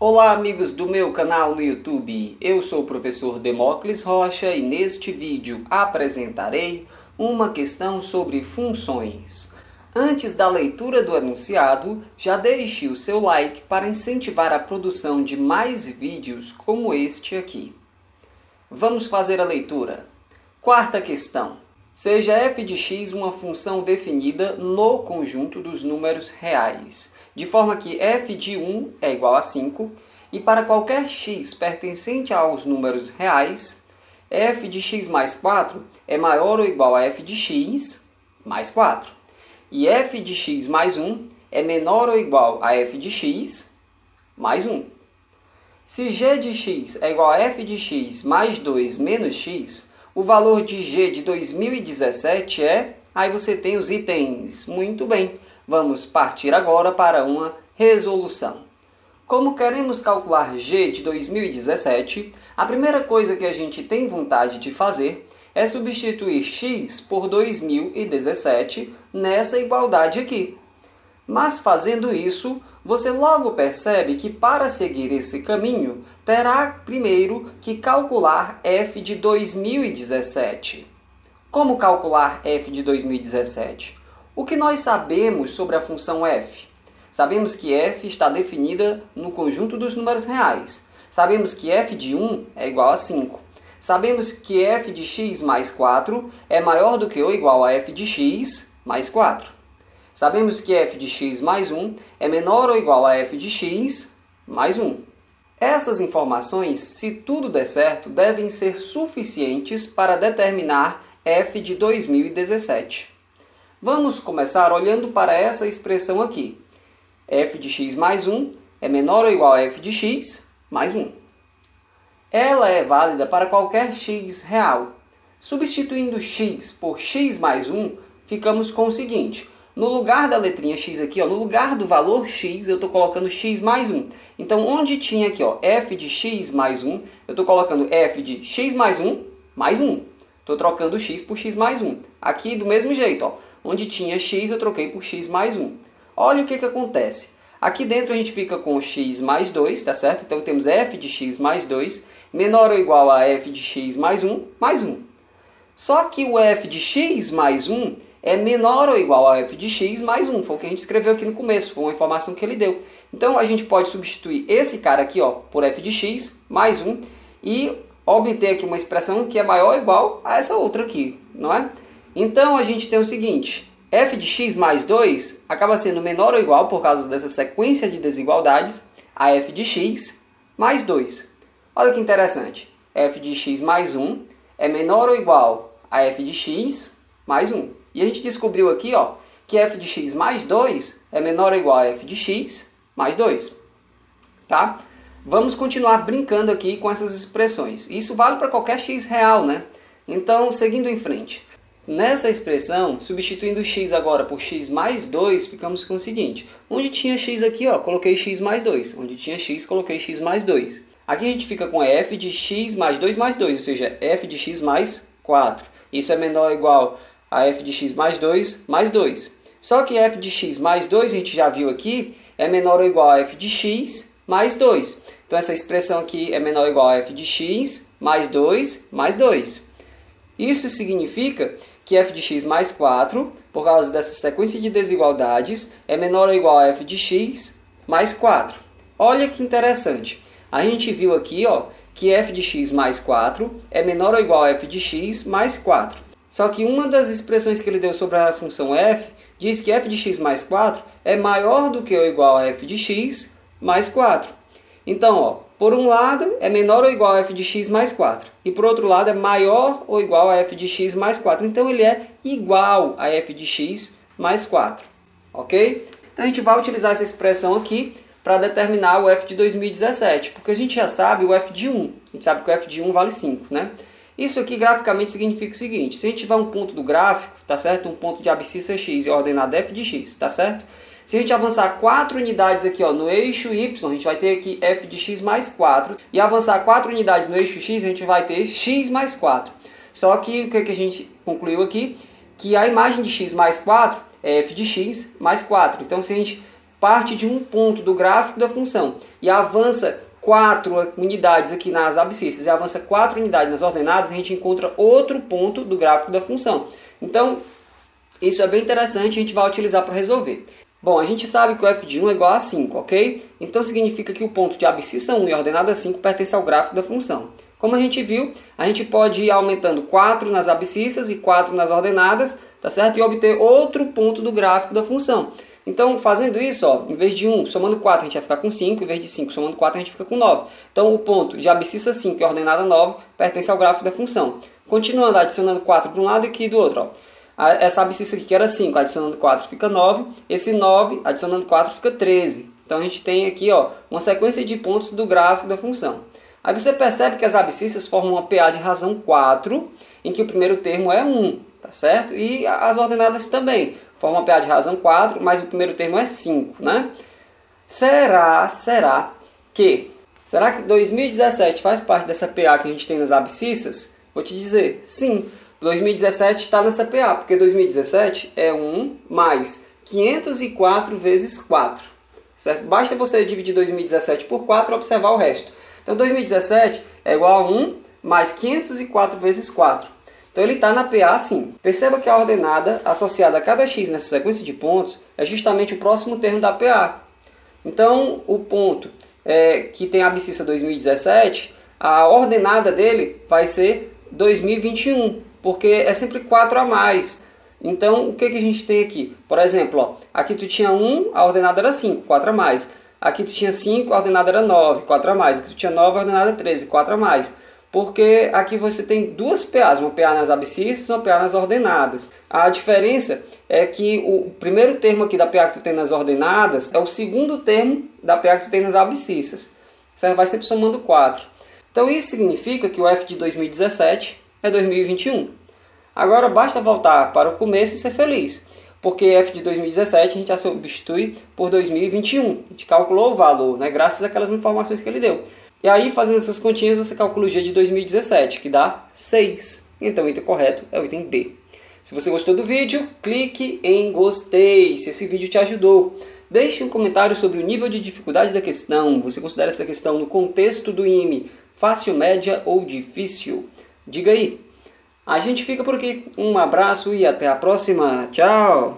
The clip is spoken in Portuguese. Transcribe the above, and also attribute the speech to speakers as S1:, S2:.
S1: Olá, amigos do meu canal no YouTube. Eu sou o professor Demócles Rocha e neste vídeo apresentarei uma questão sobre funções. Antes da leitura do enunciado, já deixe o seu like para incentivar a produção de mais vídeos como este aqui. Vamos fazer a leitura. Quarta questão. Seja f de x uma função definida no conjunto dos números reais, de forma que f de 1 é igual a 5, e para qualquer x pertencente aos números reais, f de x mais 4 é maior ou igual a f de x mais 4. E f de x mais 1 é menor ou igual a f de x mais 1. Se g de x é igual a f de x mais 2 menos x, o valor de G de 2017 é... Aí você tem os itens. Muito bem. Vamos partir agora para uma resolução. Como queremos calcular G de 2017, a primeira coisa que a gente tem vontade de fazer é substituir x por 2017 nessa igualdade aqui. Mas fazendo isso, você logo percebe que para seguir esse caminho, terá primeiro que calcular f de 2017. Como calcular f de 2017? O que nós sabemos sobre a função f? Sabemos que f está definida no conjunto dos números reais. Sabemos que f de 1 é igual a 5. Sabemos que f de x mais 4 é maior do que ou igual a f de x mais 4. Sabemos que f de x mais 1 é menor ou igual a f de x mais 1. Essas informações, se tudo der certo, devem ser suficientes para determinar f de 2017. Vamos começar olhando para essa expressão aqui. f de x mais 1 é menor ou igual a f de x mais 1. Ela é válida para qualquer x real. Substituindo x por x mais 1, ficamos com o seguinte. No lugar da letrinha x aqui, ó, no lugar do valor x, eu estou colocando x mais 1. Então, onde tinha aqui ó, f de x mais 1, eu estou colocando f de x mais 1 mais 1. Estou trocando x por x mais 1. Aqui, do mesmo jeito, ó, onde tinha x, eu troquei por x mais 1. Olha o que, que acontece. Aqui dentro a gente fica com x mais 2, tá certo? Então, temos f de x mais 2 menor ou igual a f de x mais 1 mais 1. Só que o f de x mais 1 é menor ou igual a f de x mais 1. Foi o que a gente escreveu aqui no começo, foi uma informação que ele deu. Então a gente pode substituir esse cara aqui ó, por f de x mais 1 e obter aqui uma expressão que é maior ou igual a essa outra aqui, não é? Então a gente tem o seguinte, f de x mais 2 acaba sendo menor ou igual, por causa dessa sequência de desigualdades, a f de x mais 2. Olha que interessante, f de x mais 1 é menor ou igual a f de x mais 1. E a gente descobriu aqui ó, que f de x mais 2 é menor ou igual a f de x mais 2. Tá? Vamos continuar brincando aqui com essas expressões. Isso vale para qualquer x real, né? Então, seguindo em frente. Nessa expressão, substituindo x agora por x mais 2, ficamos com o seguinte. Onde tinha x aqui, ó, coloquei x mais 2. Onde tinha x, coloquei x mais 2. Aqui a gente fica com f de x mais 2 mais 2, ou seja, f de x mais 4. Isso é menor ou igual a f de x mais 2 mais 2. Só que f de x mais 2, a gente já viu aqui, é menor ou igual a f de x mais 2. Então essa expressão aqui é menor ou igual a f de x mais 2 mais 2. Isso significa que f de x mais 4, por causa dessa sequência de desigualdades, é menor ou igual a f de x mais 4. Olha que interessante. A gente viu aqui ó, que f de x mais 4 é menor ou igual a f de x mais 4. Só que uma das expressões que ele deu sobre a função f diz que f de x mais 4 é maior do que ou igual a f de x mais 4. Então, ó, por um lado é menor ou igual a f de x mais 4 e por outro lado é maior ou igual a f de x mais 4. Então ele é igual a f de x mais 4. Ok? Então a gente vai utilizar essa expressão aqui para determinar o f de 2017, porque a gente já sabe o f de 1. A gente sabe que o f de 1 vale 5, né? Isso aqui graficamente significa o seguinte, se a gente tiver um ponto do gráfico, tá certo? Um ponto de abscissa x e ordenado f de x, tá certo? Se a gente avançar 4 unidades aqui ó, no eixo y, a gente vai ter aqui f de x mais 4. E avançar 4 unidades no eixo x, a gente vai ter x mais 4. Só que o que, que a gente concluiu aqui? Que a imagem de x mais 4 é f de x mais 4. Então, se a gente parte de um ponto do gráfico da função e avança 4 unidades aqui nas abscissas e avança 4 unidades nas ordenadas, a gente encontra outro ponto do gráfico da função. Então, isso é bem interessante, a gente vai utilizar para resolver. Bom, a gente sabe que o f de 1 é igual a 5, ok? Então significa que o ponto de abscissa 1 e ordenada 5 pertence ao gráfico da função. Como a gente viu, a gente pode ir aumentando 4 nas abscissas e 4 nas ordenadas, tá certo? E obter outro ponto do gráfico da função. Então, fazendo isso, ó, em vez de 1, somando 4, a gente vai ficar com 5, em vez de 5, somando 4, a gente fica com 9. Então, o ponto de abscissa 5 e ordenada 9 pertence ao gráfico da função. Continuando, adicionando 4 de um lado e aqui do outro. Ó essa abscissa aqui que era 5, adicionando 4 fica 9. Esse 9, adicionando 4 fica 13. Então a gente tem aqui ó, uma sequência de pontos do gráfico da função. Aí você percebe que as abscissas formam uma PA de razão 4, em que o primeiro termo é 1, tá certo? E as ordenadas também formam uma PA de razão 4, mas o primeiro termo é 5, né? Será, será que... Será que 2017 faz parte dessa PA que a gente tem nas abscissas? Vou te dizer, sim. 2017 está nessa PA, porque 2017 é 1 mais 504 vezes 4. Certo? Basta você dividir 2017 por 4 e observar o resto. Então 2017 é igual a 1 mais 504 vezes 4. Então ele está na PA sim. Perceba que a ordenada associada a cada x nessa sequência de pontos é justamente o próximo termo da PA. Então o ponto é, que tem a abscissa 2017, a ordenada dele vai ser 2021 porque é sempre 4 a mais. Então, o que, que a gente tem aqui? Por exemplo, ó, aqui tu tinha 1, a ordenada era 5, 4 a mais. Aqui tu tinha 5, a ordenada era 9, 4 a mais. Aqui tu tinha 9, a ordenada era 13, 4 a mais. Porque aqui você tem duas PAs, uma PA nas abscissas e uma PA nas ordenadas. A diferença é que o primeiro termo aqui da PA que tu tem nas ordenadas é o segundo termo da PA que tu tem nas abscissas. Você vai sempre somando 4. Então isso significa que o F de 2017 é 2021. Agora basta voltar para o começo e ser feliz, porque F de 2017 a gente já substitui por 2021. A gente calculou o valor, né, graças àquelas informações que ele deu. E aí, fazendo essas continhas, você calcula o G de 2017, que dá 6. Então o item correto é o item B. Se você gostou do vídeo, clique em gostei, se esse vídeo te ajudou. Deixe um comentário sobre o nível de dificuldade da questão. Você considera essa questão no contexto do IME fácil, média ou difícil? Diga aí. A gente fica por aqui. Um abraço e até a próxima. Tchau!